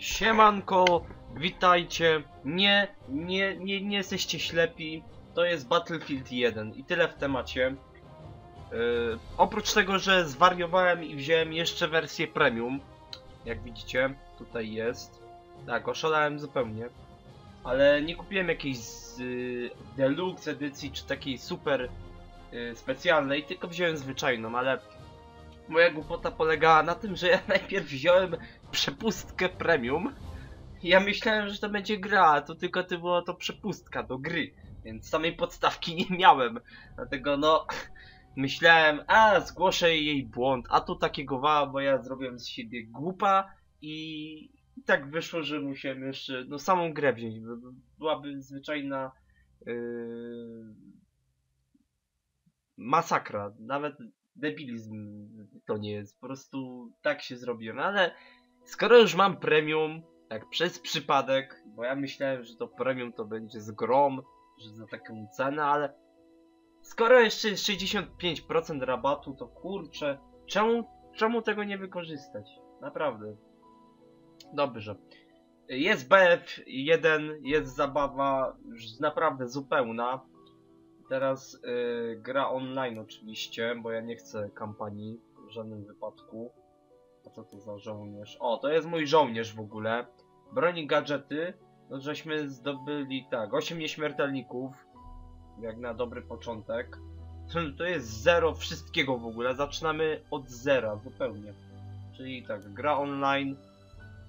Siemanko, witajcie. Nie, nie, nie, nie jesteście ślepi. To jest Battlefield 1 i tyle w temacie. Yy, oprócz tego, że zwariowałem i wziąłem jeszcze wersję premium, jak widzicie, tutaj jest. Tak, oszalałem zupełnie. Ale nie kupiłem jakiejś z, y, deluxe edycji, czy takiej super y, specjalnej, tylko wziąłem zwyczajną, ale moja głupota polegała na tym, że ja najpierw wziąłem przepustkę premium. Ja myślałem, że to będzie gra, to tylko to była to przepustka do gry, więc samej podstawki nie miałem. Dlatego no, myślałem, a zgłoszę jej błąd, a tu takiego wała, bo ja zrobiłem z siebie głupa i, i tak wyszło, że musiałem jeszcze no samą grę wziąć, bo byłaby zwyczajna yy, masakra, nawet debilizm to nie jest, po prostu tak się zrobiłem, ale skoro już mam premium, tak przez przypadek, bo ja myślałem, że to premium to będzie z grom, że za taką cenę, ale skoro jeszcze jest 65% rabatu, to kurczę, czemu, czemu tego nie wykorzystać? Naprawdę. Dobrze. Jest BF1, jest zabawa już naprawdę zupełna. Teraz y, gra online oczywiście, bo ja nie chcę kampanii w żadnym wypadku. A co to za żołnierz? O, to jest mój żołnierz w ogóle. Broni gadżety. No żeśmy zdobyli tak, 8 nieśmiertelników. Jak na dobry początek. To jest zero wszystkiego w ogóle. Zaczynamy od zera zupełnie. Czyli tak, gra online.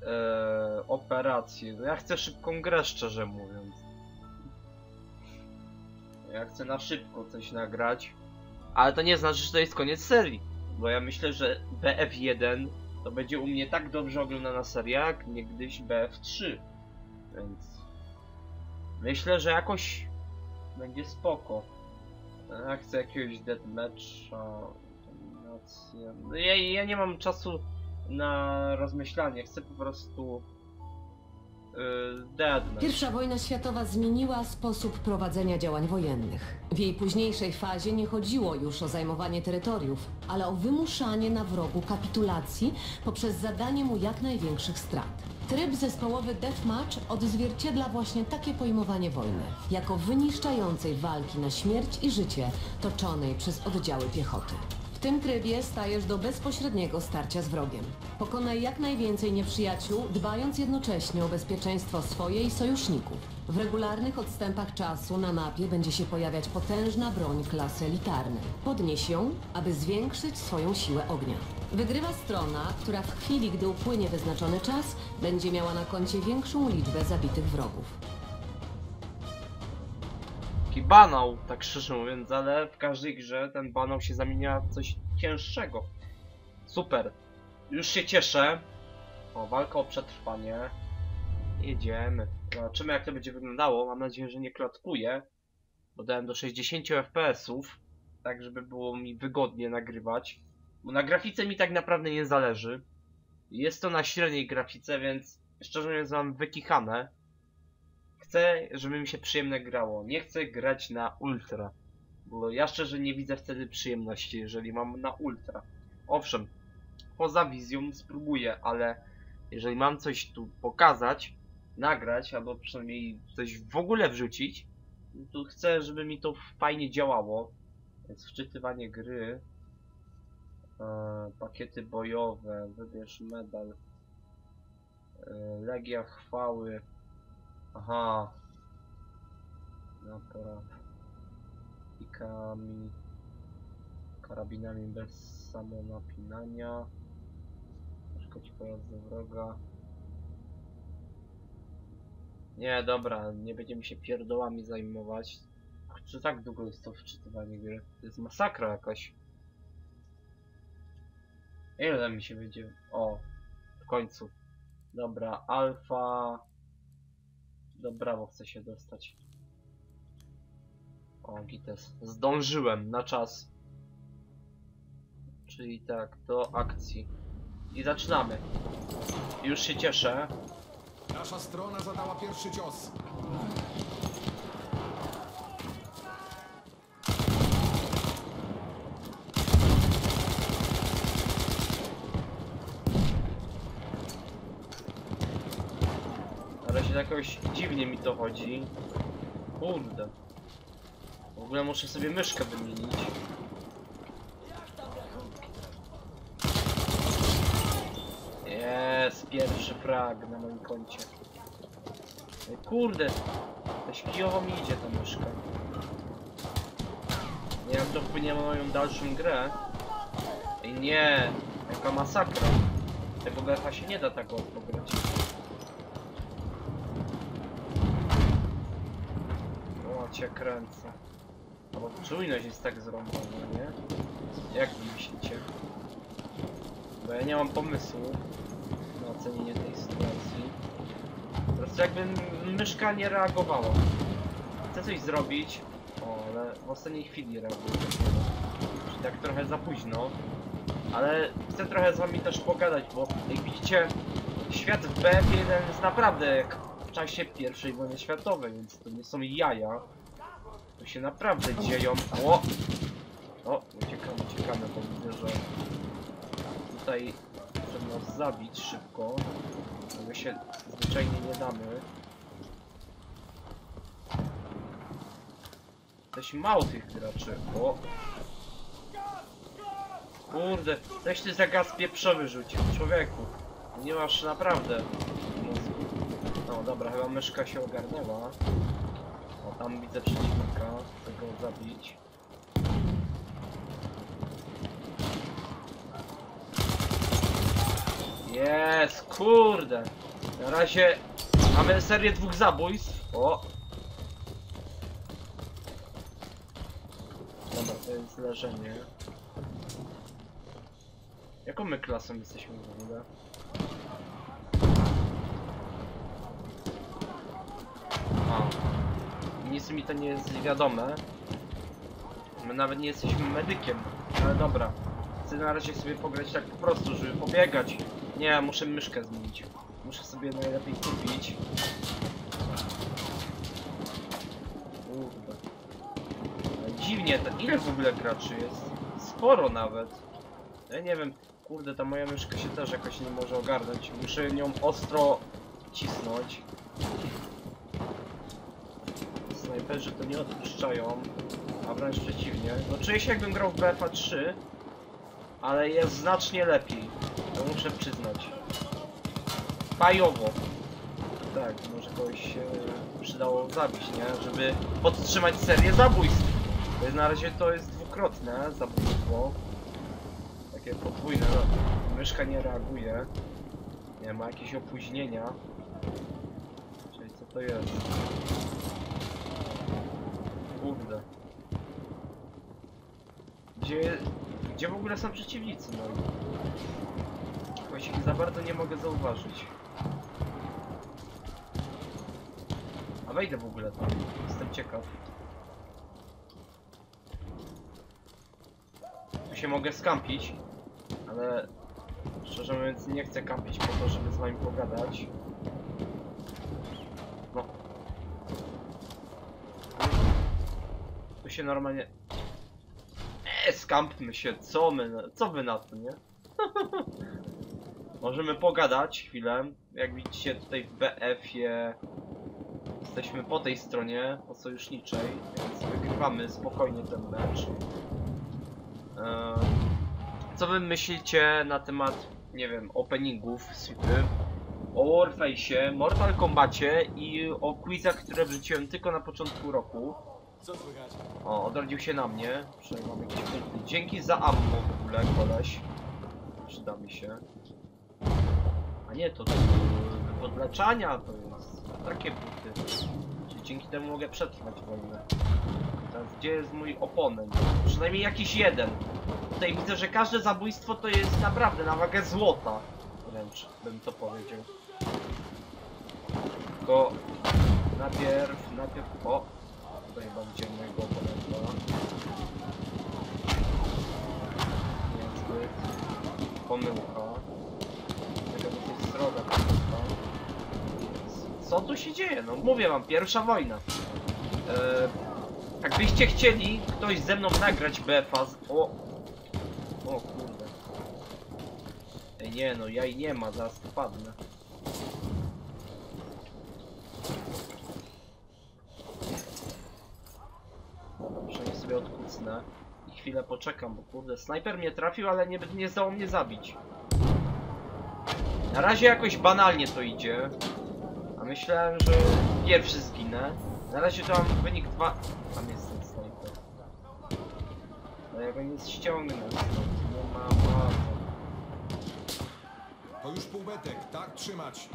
E, operacje. No ja chcę szybką grę szczerze mówiąc. Ja chcę na szybko coś nagrać. Ale to nie znaczy, że to jest koniec serii. Bo ja myślę, że BF1 to będzie u mnie tak dobrze oglądana seria, jak niegdyś BF3. Więc myślę, że jakoś będzie spoko. Ja chcę jakiegoś deathmatcha, dominację. No ja, ja nie mam czasu na rozmyślanie, chcę po prostu yy, deathmatch. Pierwsza wojna światowa zmieniła sposób prowadzenia działań wojennych. W jej późniejszej fazie nie chodziło już o zajmowanie terytoriów, ale o wymuszanie na wrogu kapitulacji poprzez zadanie mu jak największych strat. Tryb zespołowy Deathmatch odzwierciedla właśnie takie pojmowanie wojny, jako wyniszczającej walki na śmierć i życie toczonej przez oddziały piechoty. Tym trybie stajesz do bezpośredniego starcia z wrogiem. Pokonaj jak najwięcej nieprzyjaciół, dbając jednocześnie o bezpieczeństwo swoje i sojuszników. W regularnych odstępach czasu na mapie będzie się pojawiać potężna broń klasy elitarnej. Podnieś ją, aby zwiększyć swoją siłę ognia. Wygrywa strona, która w chwili, gdy upłynie wyznaczony czas, będzie miała na koncie większą liczbę zabitych wrogów. Taki banał, tak szczerze mówiąc, ale w każdej grze ten banał się zamienia w coś cięższego. Super. Już się cieszę. O, walka o przetrwanie. Jedziemy. Zobaczymy jak to będzie wyglądało. Mam nadzieję, że nie klatkuje. Bo dałem do 60 FPS-ów. Tak, żeby było mi wygodnie nagrywać. Bo na grafice mi tak naprawdę nie zależy. Jest to na średniej grafice, więc szczerze mówiąc mam wykichane. Chcę, żeby mi się przyjemnie grało. Nie chcę grać na ultra. Bo ja szczerze nie widzę wtedy przyjemności, jeżeli mam na ultra. Owszem, poza wizją spróbuję, ale jeżeli mam coś tu pokazać, nagrać, albo przynajmniej coś w ogóle wrzucić, to chcę, żeby mi to fajnie działało. Więc wczytywanie gry, e, pakiety bojowe, wybierz medal, e, legia chwały, Aha. Napraw. Pikami. Karabinami bez samonapinania. Szkodzi pojazdu wroga. Nie, dobra, nie będziemy się pierdołami zajmować. Czy tak długo jest to wczytywanie gry? To jest masakra jakaś. Ile mi się będzie... O, w końcu. Dobra, alfa... Do brawo chcę się dostać. O, Gites. Zdążyłem na czas. Czyli tak, do akcji. I zaczynamy. Już się cieszę. Nasza strona zadała pierwszy cios. Na razie jakoś dziwnie mi to chodzi. Kurde. W ogóle muszę sobie myszkę wymienić. Jest pierwszy frag na moim koncie. Kurde, też kijowo mi idzie ta myszka. Nie wiem, to wpłynie na moją dalszą grę. Ej, nie, jaka masakra. Tego BFA się nie da tak łatwo cię kręcę. No bo czujność jest tak zrąbana, nie? Jak wy myślicie? Bo ja nie mam pomysłu na ocenienie tej sytuacji. Po prostu jakby myszka nie reagowała. Chcę coś zrobić, o, ale w ostatniej chwili reaguje. Czyli tak trochę za późno. Ale chcę trochę z wami też pogadać, bo jak widzicie, świat w BF1 jest naprawdę jak w czasie I wojny światowej, więc to nie są jaja. To się naprawdę dzieją. O! O, uciekamy, uciekamy, bo widzę, że tutaj chcą nas zabić szybko. Tego się zwyczajnie nie damy. Dość mało tych graczy. O! Kurde, weź ty za gaz pieprzowy rzucił, człowieku. Nie masz naprawdę. No dobra, chyba myszka się ogarnęła. Tam widzę przeciwnika, chcę go zabić. Jest, kurde. Na razie mamy serię dwóch zabójstw. O. Dobra, to jest leżenie. Jaką my klasą jesteśmy w ogóle? Nic mi to nie jest wiadome. My nawet nie jesteśmy medykiem. Ale dobra. Chcę na razie sobie pograć tak po prostu, żeby pobiegać. Nie, muszę myszkę zmienić. Muszę sobie najlepiej kupić. Kurde. Dziwnie, to ile w ogóle graczy jest? Sporo nawet. Ja nie wiem, kurde, ta moja myszka się też jakoś nie może ogarnąć. Muszę nią ostro cisnąć. Snajperzy to nie odpuszczają, a wręcz przeciwnie. No czuję się jakbym grał w BFA 3, ale jest znacznie lepiej. To muszę przyznać. Fajowo. Tak, może kogoś się przydało zabić, nie? Żeby podtrzymać serię zabójstw. To jest, na razie to jest dwukrotne zabójstwo. Takie podwójne. No, myszka nie reaguje. Nie ma jakieś opóźnienia. Czyli co to jest? Kurde. Gdzie, gdzie w ogóle są przeciwnicy moi? Jakoś ich za bardzo nie mogę zauważyć. A wejdę w ogóle tam. Jestem ciekaw. Tu się mogę skampić, ale szczerze mówiąc nie chcę kampić po to, żeby z wami pogadać. No. Tu się normalnie... Eee, skampmy się, co my, co wy na to, nie? Możemy pogadać chwilę. Jak widzicie tutaj w BF-ie jesteśmy po tej stronie, po sojuszniczej, więc wygrywamy spokojnie ten mecz. Eee, Co wy myślicie na temat, nie wiem, openingów Swipy, o Warface'ie, Mortal Kombacie i o quizach, które wrzuciłem tylko na początku roku? Co słychać? O, odrodził się na mnie. Przynajmniej mam jakieś punkty. Dzięki za ammo w ogóle, koleś. Przyda mi się. A nie, to do to jest. Takie buty. Dzięki temu mogę przetrwać wojnę. Teraz gdzie jest mój oponent? Przynajmniej jakiś jeden. Tutaj widzę, że każde zabójstwo to jest naprawdę na wagę złota. Wręcz bym to powiedział. Tylko najpierw, najpierw, o, Widziałem mojego oponenta. Niezbyt. Pomyłka. To jest sroga pomyłka. Co tu się dzieje? No mówię wam, pierwsza wojna. Eee, jakbyście chcieli ktoś ze mną nagrać BFA z... O! O kurde. Ej nie no, jaj nie ma, zaraz wpadnę. cisnę i chwilę poczekam, bo kurde, snajper mnie trafił, ale nie, nie zdołał mnie zabić. Na razie jakoś banalnie to idzie. A myślałem, że pierwszy zginę. Na razie to mam wynik 2. Tam jest ten snajper. No ja go nie ściągnę. Nie ma. To już półmetek, tak trzymać.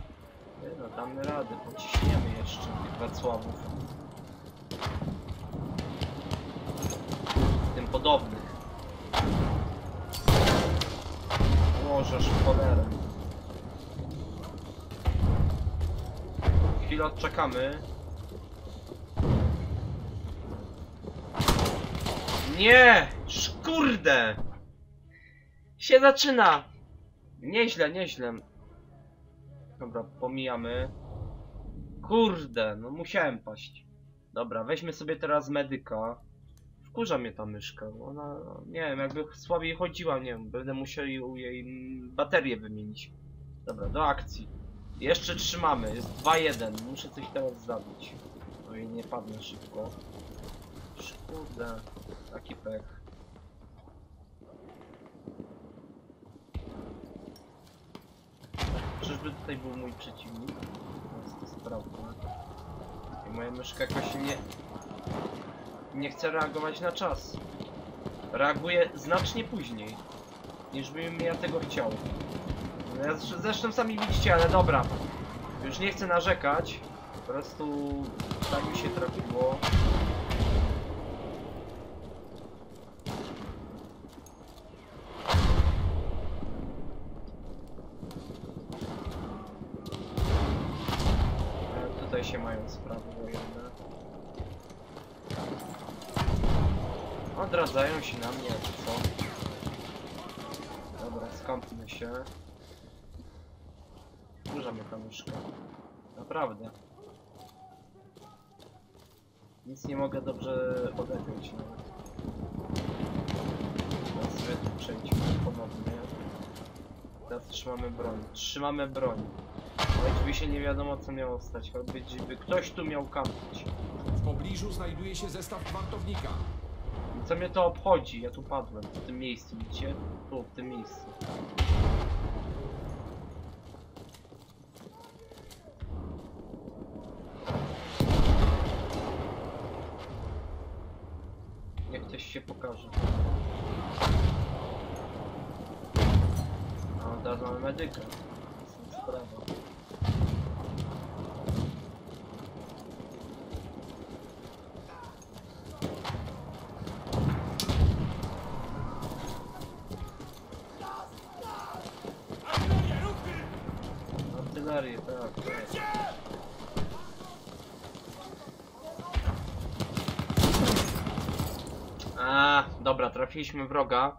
No damy radę, pociśniemy jeszcze tych Wacławów. Podobnych. Możesz cholerę. Chwilę odczekamy. Nie! Szkurde! Się zaczyna! Nieźle, nieźle. Dobra, pomijamy. Kurde, no musiałem paść. Dobra, weźmy sobie teraz medyka. Wkurza mnie ta myszka. Ona, no, nie wiem, jakby słabiej chodziła, nie wiem, będę musiał jej baterię wymienić. Dobra, do akcji. Jeszcze trzymamy, jest 2-1. Muszę coś teraz zabić. Oj, nie padnę szybko. Kurde, taki pech. Czyżby tutaj był mój przeciwnik? Teraz to sprawdzę. I moja myszka jakoś nie... Nie chce reagować na czas. Reaguje znacznie później. Niż bym ja tego chciał. No Ja zresz- zresztą sami widzicie, ale dobra. Już nie chcę narzekać. Po prostu tak mi się trafiło. E, Tutaj się mają sprawy wojenne. Odradzają się na mnie, co? Dobra, skąpmy się. Wkurza mnie ta myszka. Naprawdę. Nic nie mogę dobrze odegrać nawet. Teraz sobie tu przejdźmy ponownie. Teraz trzymamy broń. Trzymamy broń. Choćby się nie wiadomo co miało stać, choćby ktoś tu miał kampić. W pobliżu znajduje się zestaw gwartownika. Co mnie to obchodzi? Ja tu padłem, w tym miejscu, widzicie? Tu, w tym miejscu. Niech ktoś się pokaże. A, teraz mamy medyka. To jest sprawa. Tak, tak. A, dobra, trafiliśmy wroga.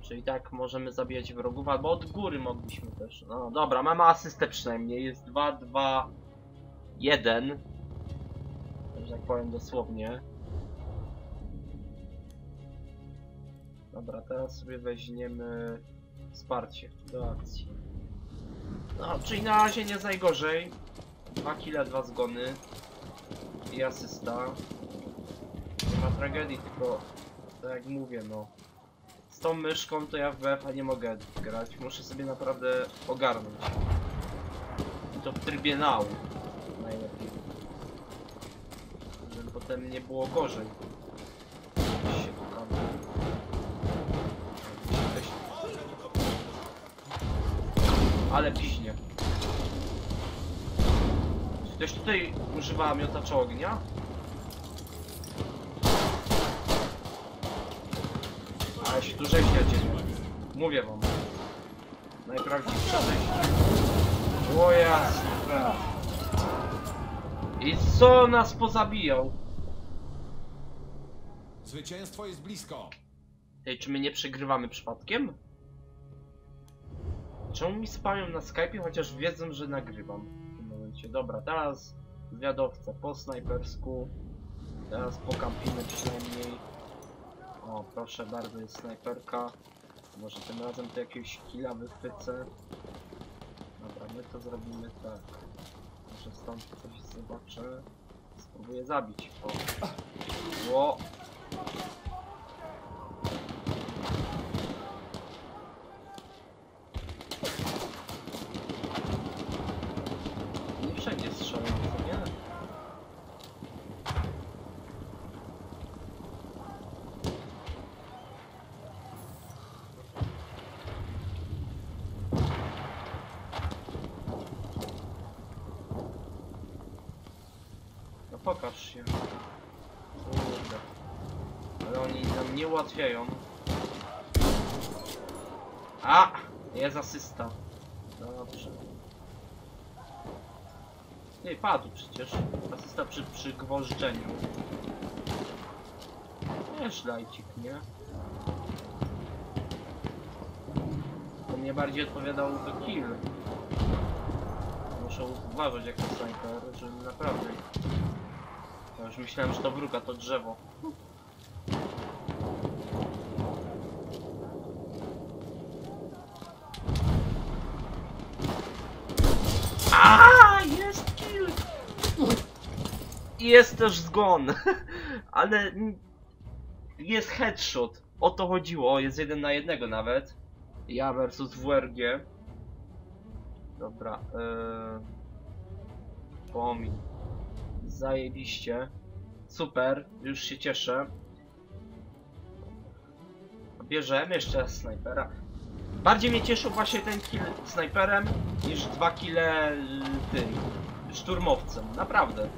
Czyli tak możemy zabijać wrogów, albo od góry mogliśmy też. No dobra, mamy asystę przynajmniej. Jest 2, 2, 1. Że tak powiem dosłownie. Dobra, teraz sobie weźmiemy wsparcie do akcji. No, czyli na razie nie jest najgorzej. Dwa kile, dwa zgony. I asysta. Nie ma tragedii, tylko tak jak mówię, no. Z tą myszką to ja w BF nie mogę grać. Muszę sobie naprawdę ogarnąć. I to w trybie now. Najlepiej. Żeby potem nie było gorzej. Ale piśnie. Ktoś tutaj używa miotacza ognia? Ale się tu rzeźnia dzieje. Mówię wam. Najprawdziwsza rzeźnia. O jasne. I co nas pozabijał? Zwycięstwo jest blisko. Ej, czy my nie przegrywamy przypadkiem? Czemu mi spamią na Skype'ie, chociaż wiedzą, że nagrywam momencie? Dobra, teraz zwiadowca po snajpersku. Teraz pokampimy przynajmniej. O, proszę bardzo, jest snajperka. Może tym razem to jakiegoś killa wychwycę. Dobra, my to zrobimy tak. Może stąd coś zobaczę. Spróbuję zabić. O. pokaż się. Kurde. Ale oni nam nie ułatwiają. A! Jest asysta. Dobrze. Nie, padł przecież. Asysta przy, przy gwożdżeniu. Nie szlajcik, nie? To mnie bardziej odpowiadał to kill. Muszę uważać jak to snajper, że naprawdę... Ja już myślałem, że to wróg, to drzewo. A jest kill! Jest też zgon, ale jest headshot. O to chodziło, jest jeden na jednego nawet. Ja versus WRG. Dobra, yy... Zajebiście. Super, już się cieszę. Bierzemy jeszcze snajpera. Bardziej mnie cieszył właśnie ten kill snajperem niż dwa kile y, tym szturmowcem. Naprawdę.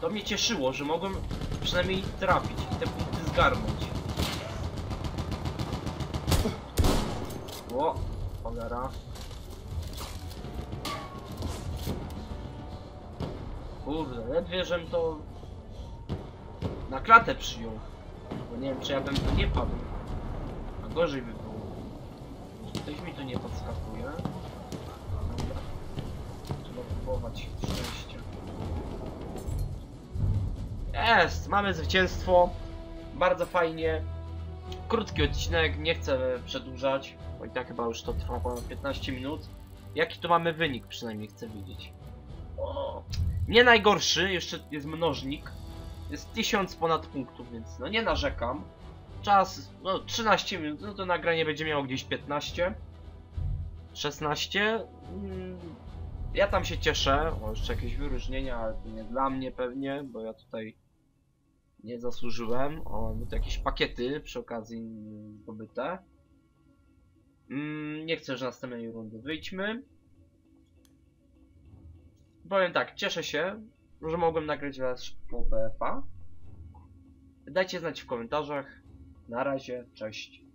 To mnie cieszyło, że mogłem przynajmniej trafić i te punkty zgarnąć. O, cholera. Kurde, ledwie żem to na klatę przyjął. Bo nie wiem, czy ja bym tu nie padł. A gorzej by było. Ktoś mi tu nie podskakuje. Dobra. Trzeba próbować szczęścia. Jest! Mamy zwycięstwo. Bardzo fajnie. Krótki odcinek, nie chcę przedłużać. Bo i tak chyba już to trwa ponad 15 minut. Jaki tu mamy wynik przynajmniej chcę widzieć. O, nie najgorszy, jeszcze jest mnożnik. Jest 1000 ponad punktów, więc no nie narzekam. Czas, no 13 minut, no to nagranie będzie miało gdzieś 15. 16. Mm, Ja tam się cieszę. O, jeszcze jakieś wyróżnienia, ale to nie dla mnie pewnie, bo ja tutaj nie zasłużyłem. O, mamy tu jakieś pakiety przy okazji zdobyte. Mm, nie chcę, że następnej rundy wyjdźmy. Powiem tak, cieszę się, że mogłem nagrać was po BFA. Dajcie znać w komentarzach. Na razie, cześć.